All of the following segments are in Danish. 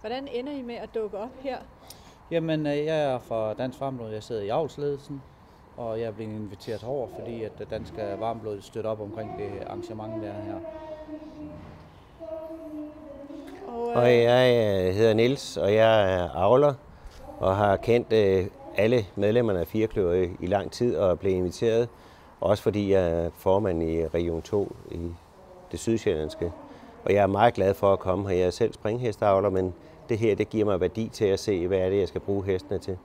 Hvordan ender I med at dukke op her? Jamen, øh, jeg er fra Dansk Varmblod. Jeg sidder i avlsledelsen, og jeg er blevet inviteret over, fordi at Dansk Varmblod støtter op omkring det arrangement, der er her. Og, og jeg øh, hedder Nils og jeg er avler og har kendt øh, alle medlemmerne af Firekløver i lang tid og er blevet inviteret. Også fordi jeg er formand i Region 2 i det sydsjællandske. Og jeg er meget glad for at komme her. Jeg er selv springhestaavler, men det her det giver mig værdi til at se, hvad er det, jeg skal bruge hestene til.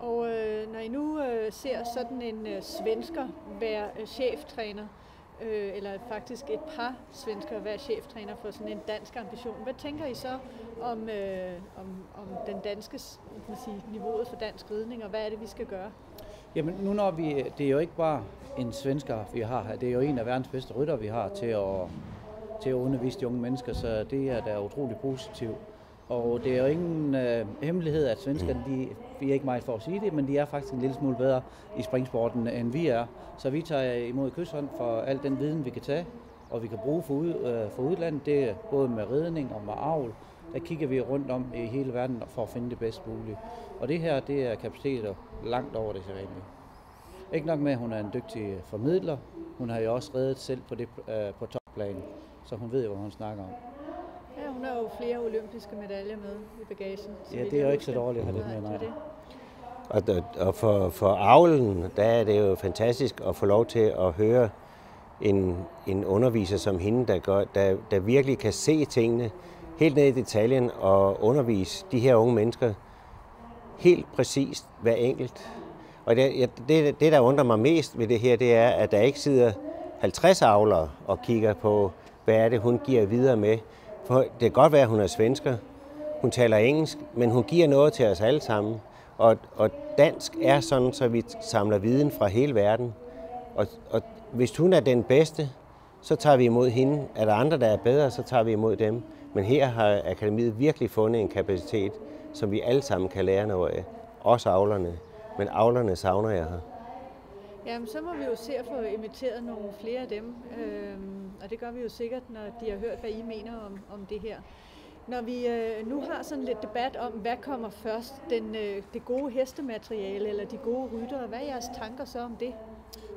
Og øh, når I nu øh, ser sådan en øh, svensker være øh, cheftræner, øh, eller faktisk et par svensker være cheftræner for sådan en dansk ambition. Hvad tænker I så om, øh, om, om den danske kan sige, niveauet for dansk ridning, og hvad er det, vi skal gøre? Jamen nu når vi, det er jo ikke bare en svensker, vi har her, det er jo en af verdens bedste rytter, vi har til at, til at undervise de unge mennesker, så det er da utrolig positivt. Og det er jo ingen øh, hemmelighed, at svenskerne, de, vi er ikke meget for at sige det, men de er faktisk en lille smule bedre i springsporten, end vi er. Så vi tager imod kysshånd for al den viden, vi kan tage, og vi kan bruge for, ud, øh, for udlandet. Det er både med ridning og med avl. Der kigger vi rundt om i hele verden for at finde det bedst mulige. Og det her, det er kapaciteter langt over det sædvanlige. Ikke nok med, at hun er en dygtig formidler. Hun har jo også reddet selv på, det, øh, på topplan, så hun ved jo, hvad hun snakker om. Ja, hun har jo flere olympiske medaljer med i bagagen. Ja, det er jo ikke så dårligt at have det med, nej. Det. Og, og for, for avlen, der er det jo fantastisk at få lov til at høre en, en underviser som hende, der, gør, der, der virkelig kan se tingene helt ned i detaljen og undervise de her unge mennesker helt præcist hver enkelt. Og det, det, det, der undrer mig mest ved det her, det er, at der ikke sidder 50 avlere og kigger på, hvad er det, hun giver videre med. For det kan godt være, at hun er svensker, hun taler engelsk, men hun giver noget til os alle sammen. Og, og dansk er sådan, så vi samler viden fra hele verden. Og, og hvis hun er den bedste, så tager vi imod hende. Er der andre, der er bedre, så tager vi imod dem. Men her har akademiet virkelig fundet en kapacitet, som vi alle sammen kan lære noget af. Også avlerne. Men avlerne savner jeg her. Jamen, så må vi jo se at få inviteret nogle flere af dem. Øhm, og det gør vi jo sikkert, når de har hørt, hvad I mener om, om det her. Når vi øh, nu har sådan lidt debat om, hvad kommer først, den, øh, det gode hestemateriale eller de gode ryttere, hvad er jeres tanker så om det?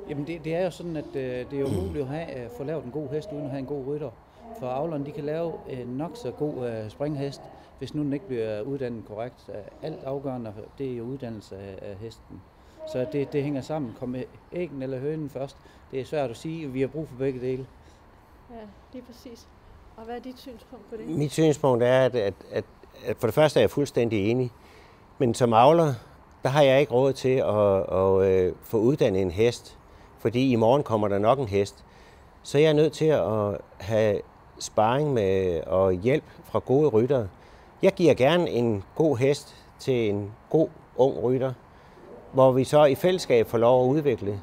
Jamen det, det er jo sådan, at øh, det er umuligt at have, øh, få lavet en god hest uden at have en god rytter. For avlerne de kan lave en nok så god øh, springhest, hvis nu den ikke bliver uddannet korrekt. Øh, alt afgørende, det er jo uddannelse af, af hesten. Så det, det hænger sammen. Kom æggen eller hønen først. Det er svært at sige. Vi har brug for begge dele. Ja, lige præcis. Og hvad er dit synspunkt på det? Mit synspunkt er, at, at, at, at for det første er jeg fuldstændig enig. Men som avler, der har jeg ikke råd til at, at, at få uddannet en hest. Fordi i morgen kommer der nok en hest. Så jeg er nødt til at have sparring med og hjælp fra gode ryttere. Jeg giver gerne en god hest til en god ung rytter, hvor vi så i fællesskab får lov at udvikle.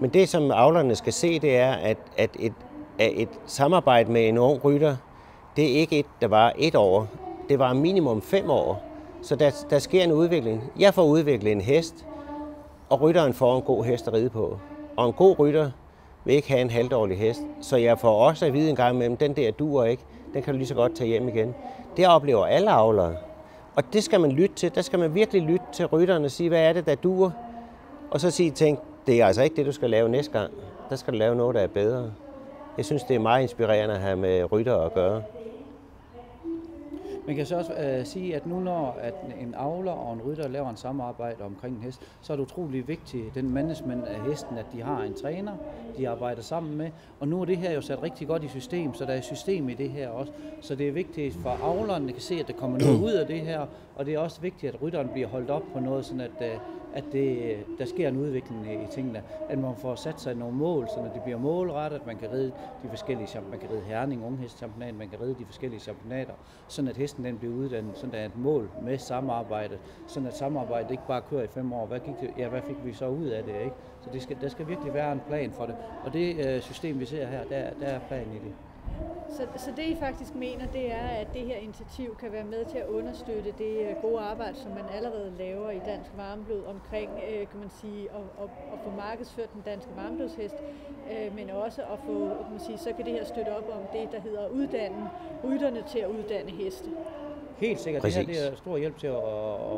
Men det, som avlerne skal se, det er, at, at et, at et samarbejde med en ung rytter, det er ikke et, der var et år. Det var minimum fem år. Så der, der sker en udvikling. Jeg får udviklet en hest, og rytteren får en god hest at ride på. Og en god rytter vil ikke have en halvdårlig hest. Så jeg får også at vide en gang imellem, den der duer ikke, den kan du lige så godt tage hjem igen. Det oplever alle avlere. Og det skal man lytte til. Der skal man virkelig lytte til rytterne og sige, hvad er det, der duer? Og så sige, tænk, det er altså ikke det, du skal lave næste gang. Der skal du lave noget, der er bedre. Jeg synes, det er meget inspirerende at have med rytter at gøre. Man kan så også øh, sige, at nu når at en avler og en rytter laver en samarbejde omkring en hest, så er det utrolig vigtigt, den management af hesten, at de har en træner, de arbejder sammen med. Og nu er det her jo sat rigtig godt i system, så der er system i det her også. Så det er vigtigt for avlerne kan se, at der kommer noget ud af det her, og det er også vigtigt, at rytteren bliver holdt op på noget, sådan at, øh, at det, der sker en udvikling i tingene. At man får sat sig nogle mål, så det bliver målrettet, at man kan ride de forskellige, man kan ride herning, unghestchampionat, man kan ride de forskellige championater, sådan at hesten den bliver uddannet, sådan at et mål med samarbejde, sådan at samarbejdet ikke bare kører i fem år. Hvad, gik det, ja, hvad fik vi så ud af det, ikke? Så det skal, der skal virkelig være en plan for det. Og det øh, system, vi ser her, der, der er plan i det. Så, så det I faktisk mener, det er, at det her initiativ kan være med til at understøtte det øh, gode arbejde, som man allerede laver i Dansk Varmblod omkring, øh, kan man sige, at, at, at få markedsført den danske varmblodshest, øh, men også at få, kan man sige, så kan det her støtte op om det, der hedder uddanne rytterne til at uddanne heste. Helt sikkert. Præcis. Det her det er stor hjælp til at,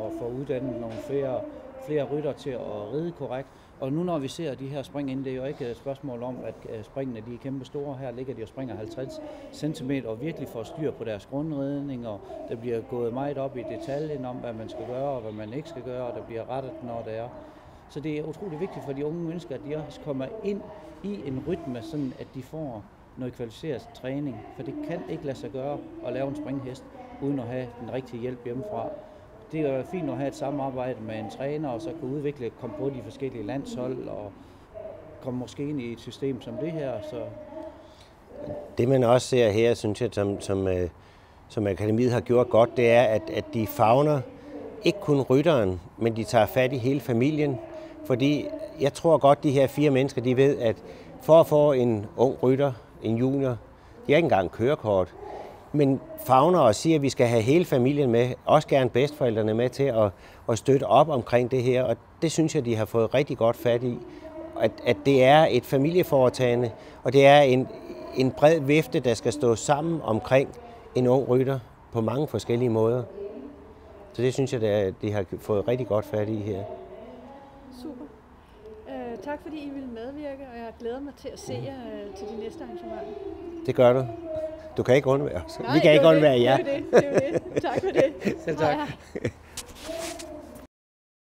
at få uddannet nogle flere, flere rytter til at ride korrekt. Og nu når vi ser de her spring ind, det er jo ikke et spørgsmål om, at øh, springene de er kæmpe store. Her ligger de og springer 50 cm og virkelig får styr på deres grundredning, og der bliver gået meget op i detaljen om, hvad man skal gøre og hvad man ikke skal gøre, og der bliver rettet, når det er. Så det er utrolig vigtigt for de unge mennesker, at de også kommer ind i en rytme, sådan at de får noget kvalificeret træning. For det kan ikke lade sig gøre at lave en springhest, uden at have den rigtige hjælp hjemmefra det er fint at have et samarbejde med en træner, og så kunne udvikle, komme på de forskellige landshold, og komme måske ind i et system som det her. Så Det man også ser her, synes jeg, som, som, øh, som akademiet har gjort godt, det er, at, at de fagner ikke kun rytteren, men de tager fat i hele familien. Fordi jeg tror godt, de her fire mennesker, de ved, at for at få en ung rytter, en junior, de har ikke engang kørekort, men fagner og siger, at vi skal have hele familien med, også gerne bedstforældrene med til at, at støtte op omkring det her, og det synes jeg, de har fået rigtig godt fat i. At, at det er et familieforetagende, og det er en, en bred vifte, der skal stå sammen omkring en ung rytter på mange forskellige måder. Så det synes jeg, at de har fået rigtig godt fat i her. Super. Uh, tak fordi I ville medvirke, og jeg glæder mig til at se jer uh, til de næste arrangementer. Det gør du. Du kan ikke undvære os. Vi kan ikke undvære jer. Det er det. det, det. Tak for det. Selv tak. Hej.